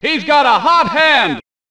He's got a hot hand.